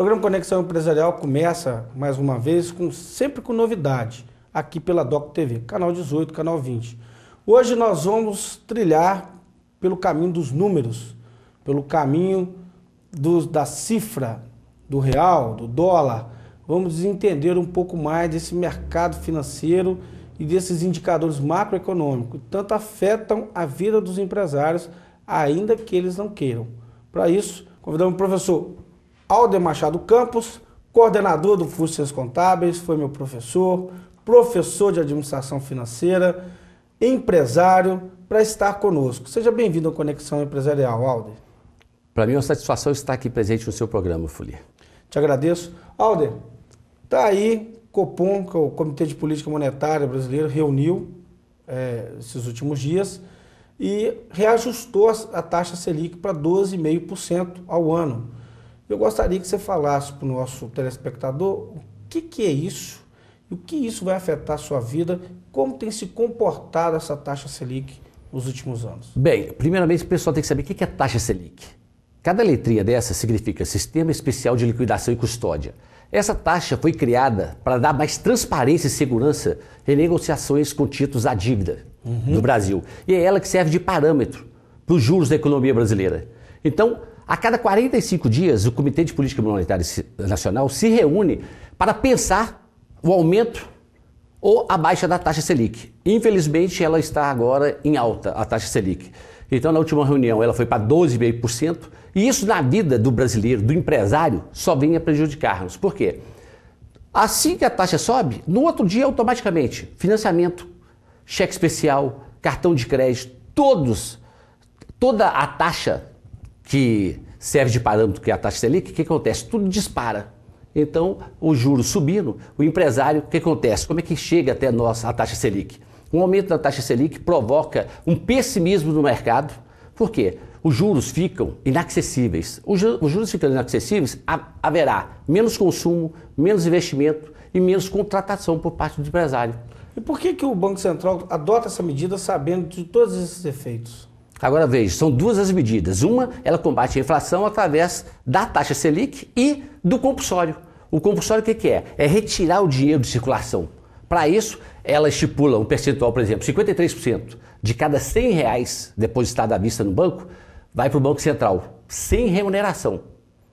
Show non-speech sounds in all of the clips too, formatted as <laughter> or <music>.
programa Conexão Empresarial começa mais uma vez com sempre com novidade aqui pela Doc TV, canal 18, canal 20. Hoje nós vamos trilhar pelo caminho dos números, pelo caminho do, da cifra do real, do dólar. Vamos entender um pouco mais desse mercado financeiro e desses indicadores macroeconômicos, tanto afetam a vida dos empresários, ainda que eles não queiram. Para isso, convidamos o professor Alder Machado Campos, coordenador do Ciências Contábeis, foi meu professor, professor de administração financeira, empresário, para estar conosco. Seja bem-vindo à Conexão Empresarial, Alder. Para mim é uma satisfação estar aqui presente no seu programa, Folia. Te agradeço. Alder, tá aí, Copom, que é o Comitê de Política Monetária Brasileiro, reuniu é, esses últimos dias e reajustou a taxa Selic para 12,5% ao ano. Eu gostaria que você falasse para o nosso telespectador o que, que é isso e o que isso vai afetar a sua vida, como tem se comportado essa taxa Selic nos últimos anos. Bem, primeiramente o pessoal tem que saber o que é taxa Selic. Cada letrinha dessa significa Sistema Especial de Liquidação e Custódia. Essa taxa foi criada para dar mais transparência e segurança em negociações com títulos à dívida uhum. no Brasil. E é ela que serve de parâmetro para os juros da economia brasileira. Então, a cada 45 dias, o Comitê de Política Monetária Nacional se reúne para pensar o aumento ou a baixa da taxa Selic. Infelizmente, ela está agora em alta, a taxa Selic. Então, na última reunião, ela foi para 12,5%, e isso na vida do brasileiro, do empresário, só vem a prejudicar-nos. Por quê? Assim que a taxa sobe, no outro dia, automaticamente, financiamento, cheque especial, cartão de crédito, todos, toda a taxa que serve de parâmetro, que é a taxa Selic, o que acontece? Tudo dispara. Então, o juros subindo, o empresário, o que acontece? Como é que chega até nós a taxa Selic? Um aumento da taxa Selic provoca um pessimismo no mercado. Por quê? Os juros ficam inacessíveis. Os juros ficando inacessíveis, haverá menos consumo, menos investimento e menos contratação por parte do empresário. E por que, que o Banco Central adota essa medida sabendo de todos esses efeitos? Agora veja, são duas as medidas. Uma, ela combate a inflação através da taxa Selic e do compulsório. O compulsório o que, que é? É retirar o dinheiro de circulação. Para isso, ela estipula um percentual, por exemplo, 53% de cada 100 reais depositado à vista no banco vai para o Banco Central, sem remuneração,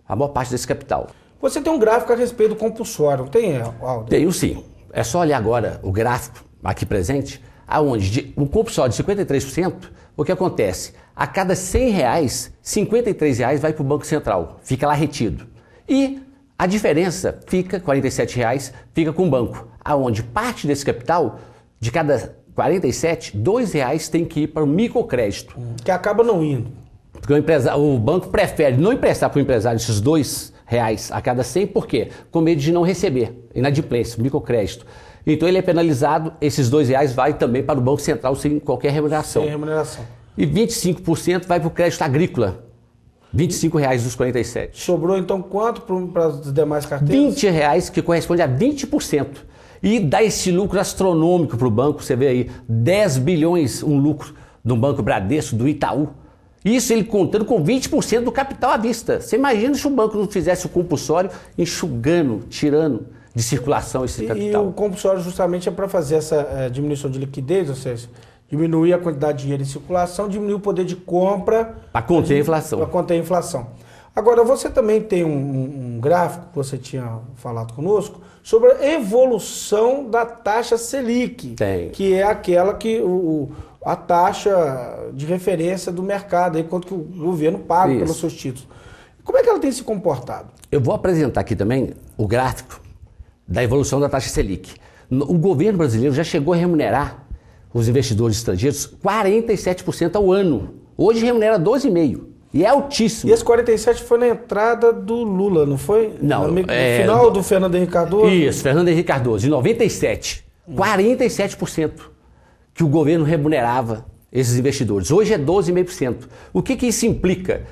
a maior parte desse capital. Você tem um gráfico a respeito do compulsório, não tem, Aldo? Tenho sim. É só olhar agora o gráfico aqui presente, aonde de, o compulsório de 53%, o que acontece? A cada 100 reais, 53 reais vai para o Banco Central, fica lá retido. E a diferença fica, 47 reais, fica com o banco, aonde parte desse capital, de cada 47, 2 reais tem que ir para o microcrédito. Que acaba não indo. Porque o, o banco prefere não emprestar para o empresário esses 2 reais a cada 100, por quê? Com medo de não receber, inadimplência, microcrédito. Então ele é penalizado, esses dois reais vai também para o Banco Central sem qualquer remuneração. Sem remuneração. E 25% vai para o crédito agrícola, 25 reais dos 47. Sobrou então quanto para as demais carteiras? 20 reais, que corresponde a 20%. E dá esse lucro astronômico para o banco. Você vê aí, 10 bilhões um lucro do Banco Bradesco, do Itaú. Isso ele contando com 20% do capital à vista. Você imagina se o banco não fizesse o compulsório enxugando, tirando de circulação esse capital. E o compulsório justamente é para fazer essa é, diminuição de liquidez, ou seja, diminuir a quantidade de dinheiro em circulação, diminuir o poder de compra. Para conter a inflação. Para conter a inflação. Agora, você também tem um, um, gráfico que você tinha falado conosco sobre a evolução da taxa Selic. Tem. Que é aquela que o, a taxa de referência do mercado, aí, quanto que o governo paga Isso. pelos seus títulos. Como é que ela tem se comportado? Eu vou apresentar aqui também o gráfico da evolução da taxa Selic. O governo brasileiro já chegou a remunerar os investidores estrangeiros 47% ao ano. Hoje remunera 12,5%. E é altíssimo. E esse 47 foi na entrada do Lula, não foi? Não. No, é, final do Fernando Henrique Cardoso? Isso, Fernando Henrique Cardoso, em 97. Hum. 47% que o governo remunerava esses investidores. Hoje é 12,5%. O que, que isso implica?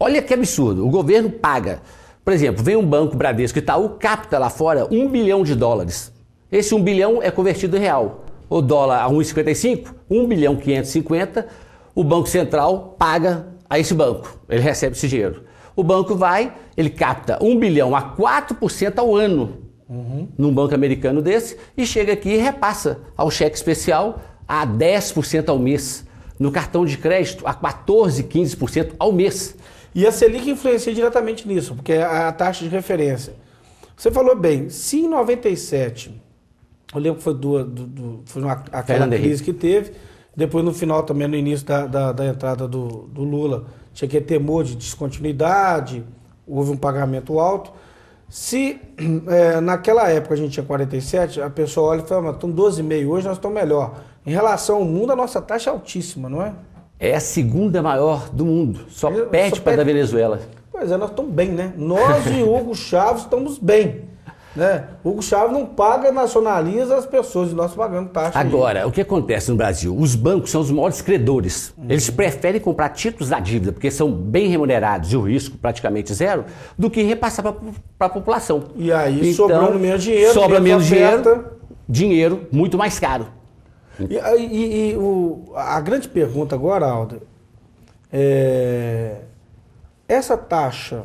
Olha que absurdo. O governo paga. Por exemplo, vem um banco Bradesco Itaú, capta lá fora 1 bilhão de dólares. Esse 1 bilhão é convertido em real o dólar a 1,55, 1 bilhão 550, o Banco Central paga a esse banco, ele recebe esse dinheiro. O banco vai, ele capta 1 bilhão a 4% ao ano uhum. num banco americano desse e chega aqui e repassa ao cheque especial a 10% ao mês. No cartão de crédito a 14, 15% ao mês. E a Selic influencia diretamente nisso, porque é a taxa de referência. Você falou bem, se em 97, eu lembro que foi, do, do, do foi uma, aquela crise que teve, depois no final também, no início da, da, da entrada do, do, Lula, tinha que ter temor de descontinuidade, houve um pagamento alto. Se <clears throat> é, naquela época a gente tinha 47, a pessoa olha e fala, mas estão 12,5, hoje nós estamos melhor. Em relação ao mundo, a nossa taxa é altíssima, não é? É a segunda maior do mundo, só é, perde para a da Venezuela. Pois é, nós estamos bem, né? Nós e Hugo Chaves estamos bem. Né? Hugo Chaves não paga, nacionaliza as pessoas e nós pagamos taxa. Agora, aí. o que acontece no Brasil? Os bancos são os maiores credores. Uhum. Eles preferem comprar títulos da dívida, porque são bem remunerados e o risco praticamente zero, do que repassar para a população. E aí, então, sobrando menos dinheiro, sobra menos dinheiro, dinheiro muito mais caro. E, e, e o, a grande pergunta agora, Aldo, é essa taxa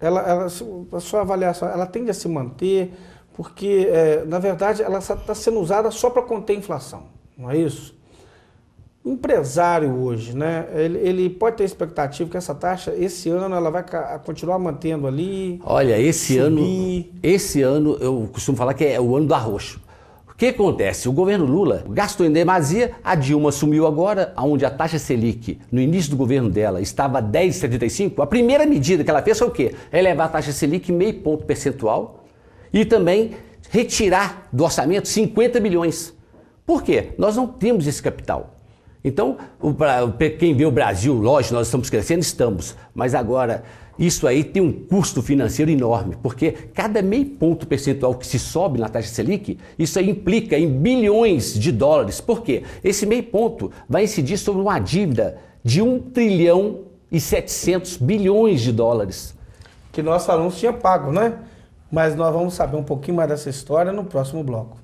ela, ela, a sua avaliação, ela tende a se manter, porque, é, na verdade, ela está sendo usada só para conter a inflação, não é isso? O empresário hoje, né, ele, ele, pode ter expectativa que essa taxa, esse ano, ela vai continuar mantendo ali? Olha, esse subir. ano, esse ano, eu costumo falar que é o ano do arroz que acontece? O governo Lula gastou em demasia, a Dilma assumiu agora, onde a taxa Selic, no início do governo dela, estava 10,75. A primeira medida que ela fez foi o quê? Elevar a taxa Selic meio ponto percentual e também retirar do orçamento 50 bilhões. Por quê? Nós não temos esse capital. Então, o, quem vê o Brasil, lógico, nós estamos crescendo, estamos, mas agora isso aí tem um custo financeiro enorme, porque cada meio ponto percentual que se sobe na taxa Selic, isso aí implica em bilhões de dólares. Por quê? Esse meio ponto vai incidir sobre uma dívida de 1 trilhão e 700 bilhões de dólares. Que nós falamos tinha pago, né? Mas nós vamos saber um pouquinho mais dessa história no próximo bloco.